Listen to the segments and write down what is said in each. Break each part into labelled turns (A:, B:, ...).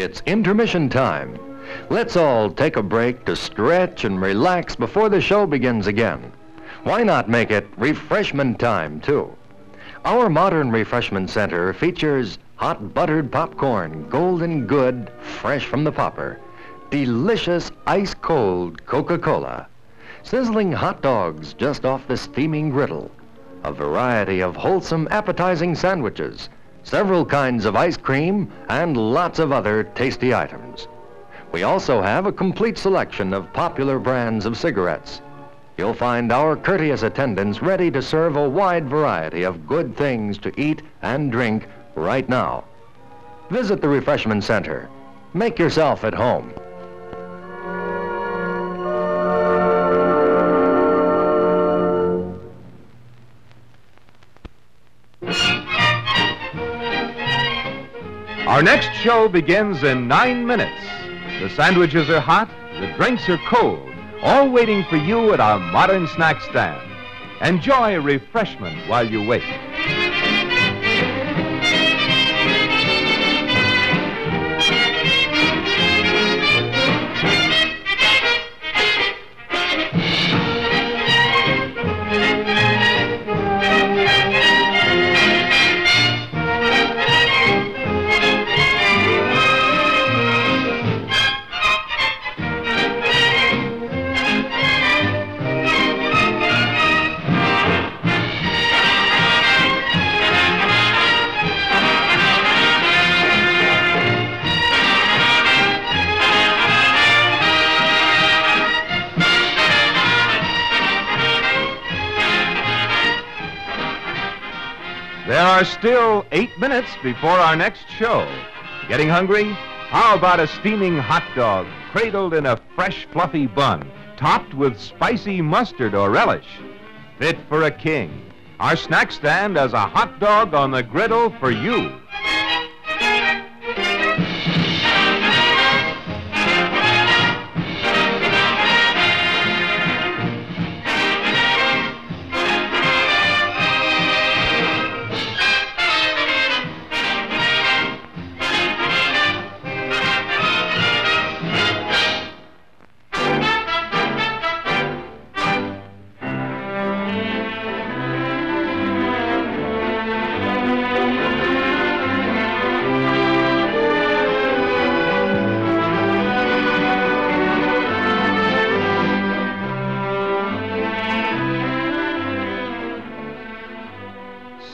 A: It's intermission time. Let's all take a break to stretch and relax before the show begins again. Why not make it refreshment time, too? Our modern refreshment center features hot buttered popcorn, golden good, fresh from the popper, delicious ice cold Coca Cola, sizzling hot dogs just off the steaming griddle, a variety of wholesome, appetizing sandwiches, several kinds of ice cream, and lots of other tasty items. We also have a complete selection of popular brands of cigarettes. You'll find our courteous attendants ready to serve a wide variety of good things to eat and drink right now. Visit the Refreshment Center. Make yourself at home.
B: Our next show begins in nine minutes. The sandwiches are hot, the drinks are cold, all waiting for you at our modern snack stand. Enjoy a refreshment while you wait. There are still eight minutes before our next show. Getting hungry? How about a steaming hot dog cradled in a fresh, fluffy bun, topped with spicy mustard or relish? Fit for a king. Our snack stand has a hot dog on the griddle for you.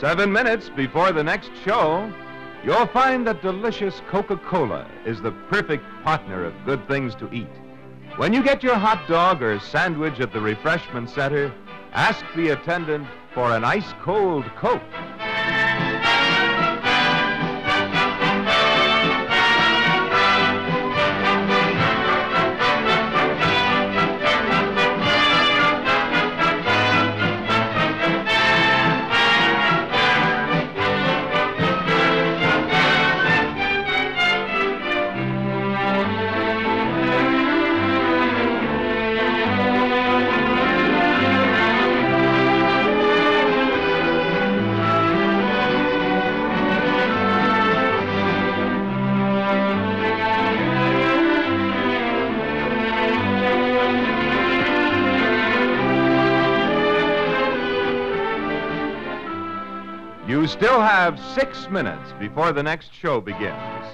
B: Seven minutes before the next show, you'll find that delicious Coca Cola is the perfect partner of good things to eat. When you get your hot dog or sandwich at the refreshment center, ask the attendant for an ice cold Coke. Still have six minutes before the next show begins.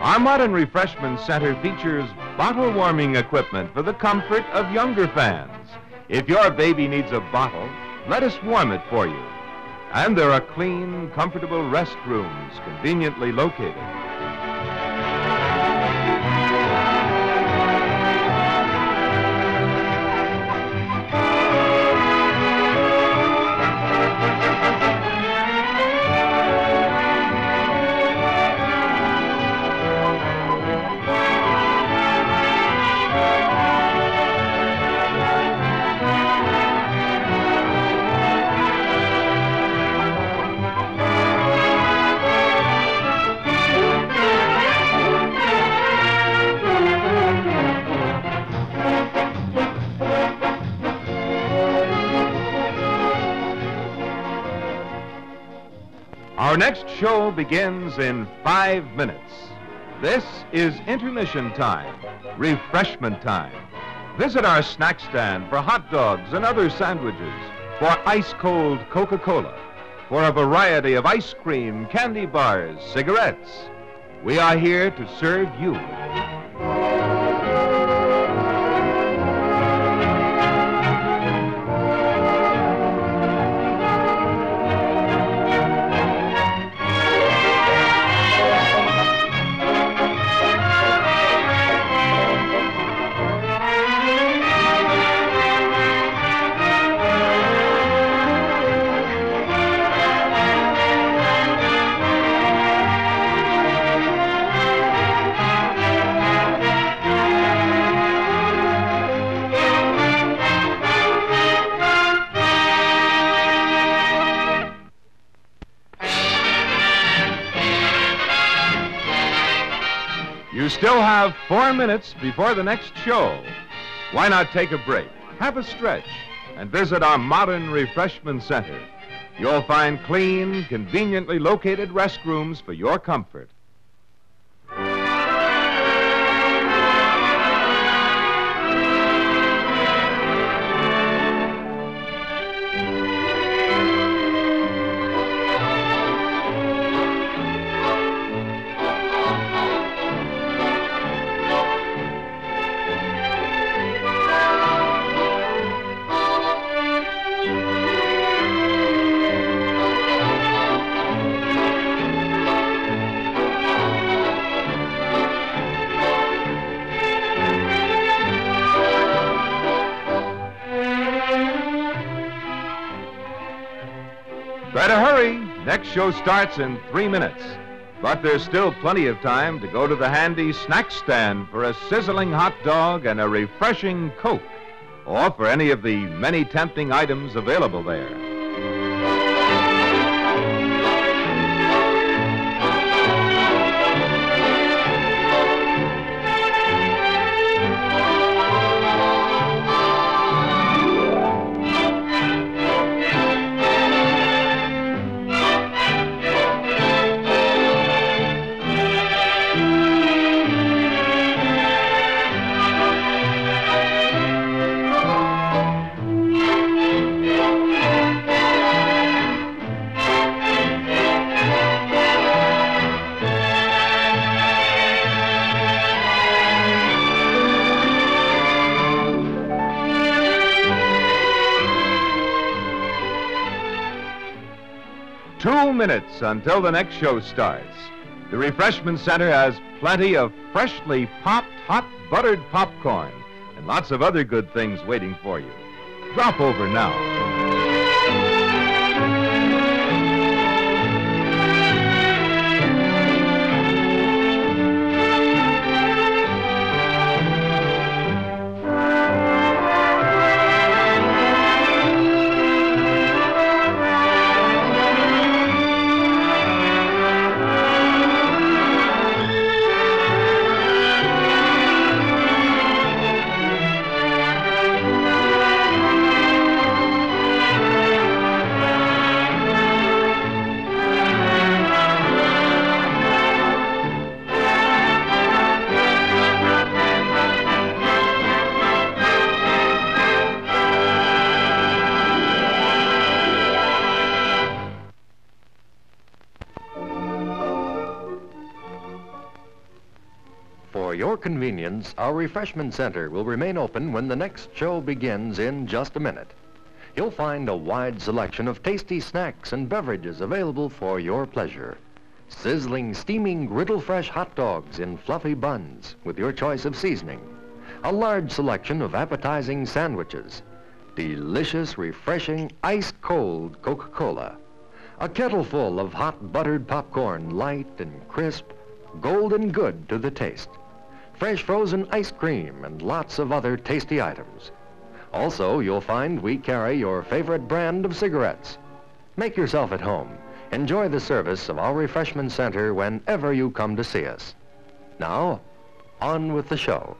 B: Our modern refreshment center features bottle warming equipment for the comfort of younger fans. If your baby needs a bottle, let us warm it for you. And there are clean, comfortable restrooms conveniently located. Next show begins in five minutes. This is intermission time, refreshment time. Visit our snack stand for hot dogs and other sandwiches, for ice cold Coca Cola, for a variety of ice cream, candy bars, cigarettes. We are here to serve you. You still have four minutes before the next show. Why not take a break, have a stretch, and visit our modern refreshment center? You'll find clean, conveniently located restrooms for your comfort. Better hurry. Next show starts in three minutes. But there's still plenty of time to go to the handy snack stand for a sizzling hot dog and a refreshing Coke, or for any of the many tempting items available there. Two minutes until the next show starts. The Refreshment Center has plenty of freshly popped hot buttered popcorn and lots of other good things waiting for you. Drop over now.
A: Convenience, our refreshment center will remain open when the next show begins in just a minute. You'll find a wide selection of tasty snacks and beverages available for your pleasure. Sizzling, steaming, griddle-fresh hot dogs in fluffy buns with your choice of seasoning. A large selection of appetizing sandwiches. Delicious, refreshing, ice-cold Coca-Cola. A kettle full of hot buttered popcorn, light and crisp, golden good to the taste. Fresh frozen ice cream and lots of other tasty items. Also, you'll find we carry your favorite brand of cigarettes. Make yourself at home. Enjoy the service of our refreshment center whenever you come to see us. Now, on with the show.